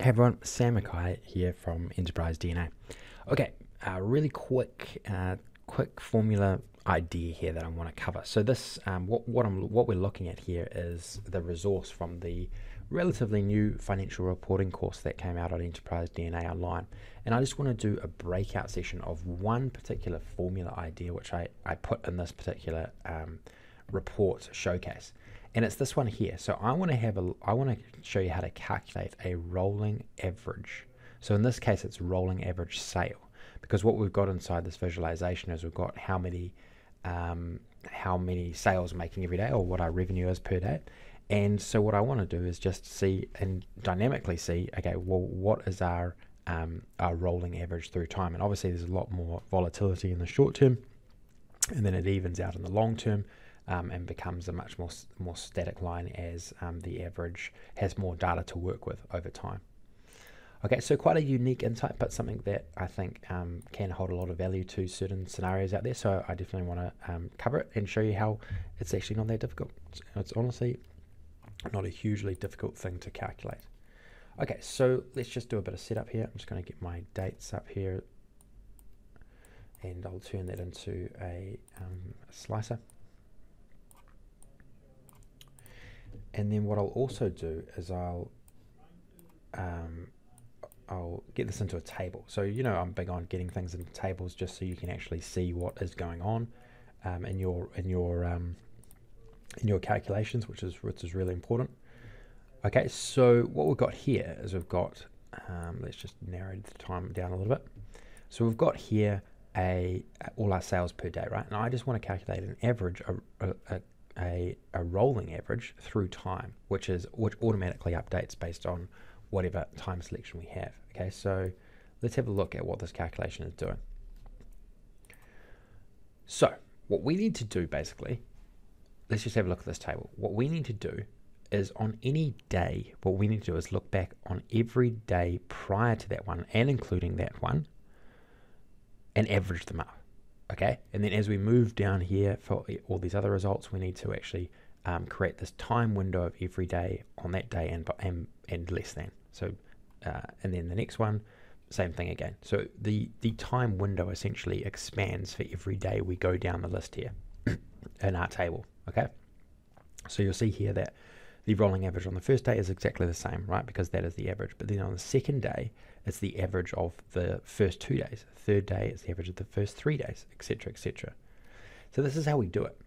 Hey everyone, Sam McKay here from Enterprise DNA. Okay, a really quick, uh, quick formula idea here that I want to cover. So this, um, what what I'm what we're looking at here is the resource from the relatively new financial reporting course that came out on Enterprise DNA Online, and I just want to do a breakout session of one particular formula idea which I I put in this particular um, report showcase and it's this one here. So I want to have a, I want to show you how to calculate a rolling average. So in this case, it's rolling average sale because what we've got inside this visualization is we've got how many, um, how many sales making every day or what our revenue is per day. And so what I want to do is just see and dynamically see, okay, well, what is our, um, our rolling average through time? And obviously there's a lot more volatility in the short term and then it evens out in the long term um, and becomes a much more more static line as um, the average has more data to work with over time. Okay, so quite a unique insight, but something that I think um, can hold a lot of value to certain scenarios out there. So I definitely want to um, cover it and show you how it's actually not that difficult. It's, honestly not a hugely difficult thing to calculate. Okay, so let's just do a bit of setup here. I'm just going to get my dates up here and I'll turn that into a, um, a slicer. And then what I'll also do is I'll um, I'll get this into a table. So you know I'm big on getting things into tables just so you can actually see what is going on um, in your in your um, in your calculations, which is which is really important. Okay, so what we've got here is we've got um, let's just narrow the time down a little bit. So we've got here a all our sales per day, right? And I just want to calculate an average, a, a, a a, a rolling average through time, which is which automatically updates based on whatever time selection we have. Okay, so let's have a look at what this calculation is doing. So what we need to do basically, let's just have a look at this table. What we need to do is on any day, what we need to do is look back on every day prior to that one and including that one and average them up okay? And then as we move down here for all these other results, we need to actually um, create this time window of every day on that day and, and, and less than. So, uh, and then the next one, same thing again. So the, the time window essentially expands for every day we go down the list here in our table, okay? So you'll see here that the rolling average on the first day is exactly the same, right? Because that is the average. But then on the second day, it's the average of the first two days. Third day, it's the average of the first three days, etc., etc. So this is how we do it.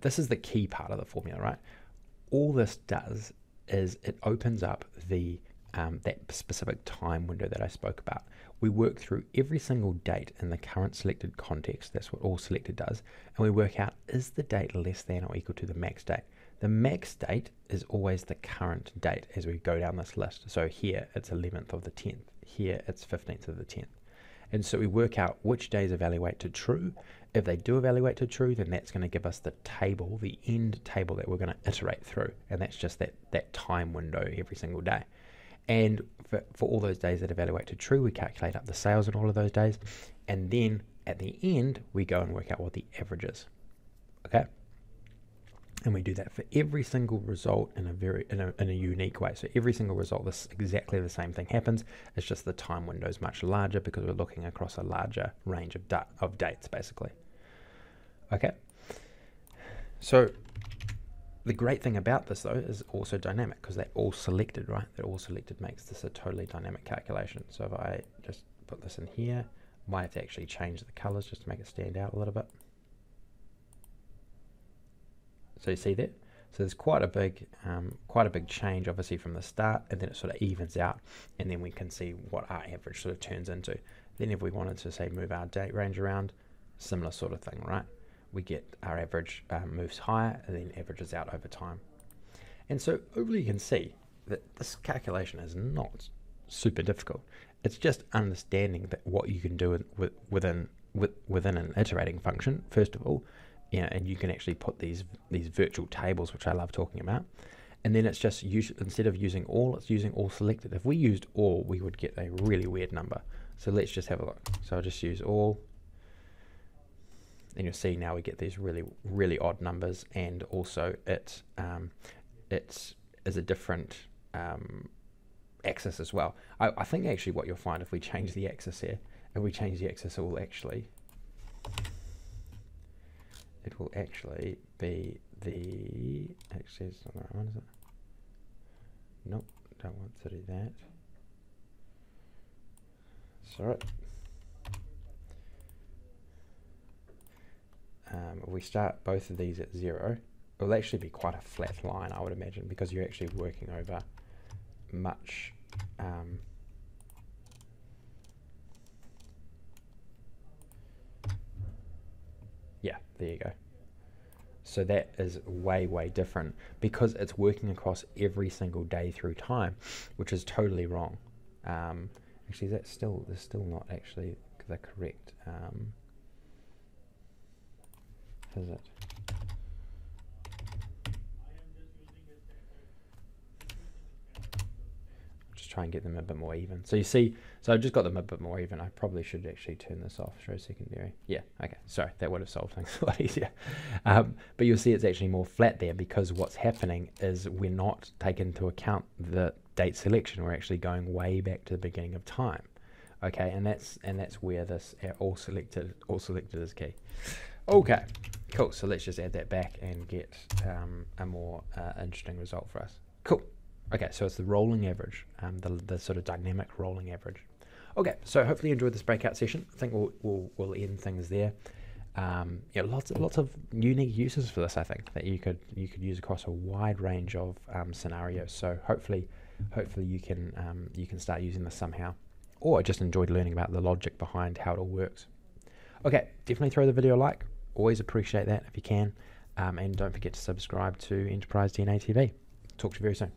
This is the key part of the formula, right? All this does is it opens up the um, that specific time window that I spoke about. We work through every single date in the current selected context. That's what all selected does, and we work out is the date less than or equal to the max date. The max date is always the current date as we go down this list. So here it's 11th of the 10th. Here it's 15th of the 10th. And so we work out which days evaluate to true. If they do evaluate to true, then that's going to give us the table, the end table that we're going to iterate through. And that's just that, that time window every single day. And for, for all those days that evaluate to true, we calculate up the sales in all of those days. And then at the end, we go and work out what the average is. Okay? and we do that for every single result in a very in a, in a unique way so every single result this exactly the same thing happens it's just the time window is much larger because we're looking across a larger range of, da- of dates basically okay so the great thing about this though is also dynamic because they're all selected right they're all selected makes this a totally dynamic calculation so if i just put this in here might have to actually change the colors just to make it stand out a little bit so you see that? So there's quite a big, um, quite a big change, obviously from the start, and then it sort of evens out, and then we can see what our average sort of turns into. Then if we wanted to say move our date range around, similar sort of thing, right? We get our average um, moves higher, and then averages out over time. And so overall, you can see that this calculation is not super difficult. It's just understanding that what you can do with, within with, within an iterating function, first of all, yeah, and you can actually put these these virtual tables, which I love talking about. And then it's just use, instead of using all, it's using all selected. If we used all, we would get a really weird number. So let's just have a look. So I'll just use all. And you'll see now we get these really, really odd numbers. And also it, um, it's a different um, axis as well. I, I think actually what you'll find if we change the axis here, if we change the axis, it will actually, it will actually be the, actually it's not the right one, is it? Nope, don't want to do that. Sorry. Um, we start both of these at zero, it will actually be quite a flat line, I would imagine, because you're actually working over much um, yeah there you go. So that is way way different because it's working across every single day through time which is totally wrong. Um, actually that's still that's still not actually the correct um, is it Just try and get them a bit more even. So you see, so I've just got them a bit more even. I probably should actually turn this off, show secondary. Yeah, okay, sorry, that would have solved things a lot easier. Um, but you'll see it's actually more flat there because what's happening is we're not taking into account the date selection. We're actually going way back to the beginning of time. Okay, and that's and that's where this uh, all selected all selected is key. Okay, cool. So let's just add that back and get um, a more uh, interesting result for us. Cool. Okay, so it's the rolling average, um, the, the sort of dynamic rolling average. Okay, so hopefully you enjoyed this breakout session. I think we'll, we'll, we'll end things there. Um, yeah, lots of, lots of unique uses for this. I think that you could you could use across a wide range of um, scenarios. So hopefully, hopefully you can um, you can start using this somehow, or I just enjoyed learning about the logic behind how it all works. Okay, definitely throw the video a like. Always appreciate that if you can, um, and don't forget to subscribe to Enterprise DNA TV. Talk to you very soon.